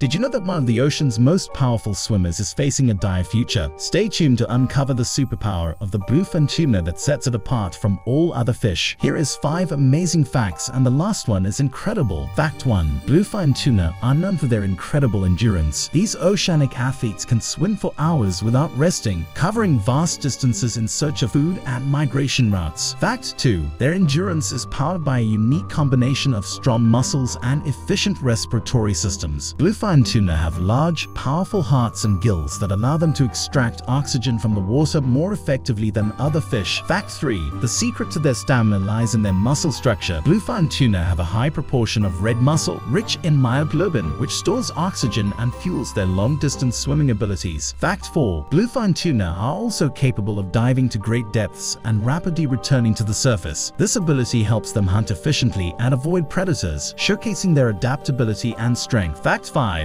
Did you know that one of the ocean's most powerful swimmers is facing a dire future? Stay tuned to uncover the superpower of the bluefin tuna that sets it apart from all other fish. Here is 5 amazing facts and the last one is incredible. Fact 1. Bluefin tuna are known for their incredible endurance. These oceanic athletes can swim for hours without resting, covering vast distances in search of food and migration routes. Fact 2. Their endurance is powered by a unique combination of strong muscles and efficient respiratory systems. Bluefin tuna have large, powerful hearts and gills that allow them to extract oxygen from the water more effectively than other fish. Fact 3. The secret to their stamina lies in their muscle structure. Bluefin tuna have a high proportion of red muscle, rich in myoglobin, which stores oxygen and fuels their long-distance swimming abilities. Fact 4. Bluefin tuna are also capable of diving to great depths and rapidly returning to the surface. This ability helps them hunt efficiently and avoid predators, showcasing their adaptability and strength. Fact 5.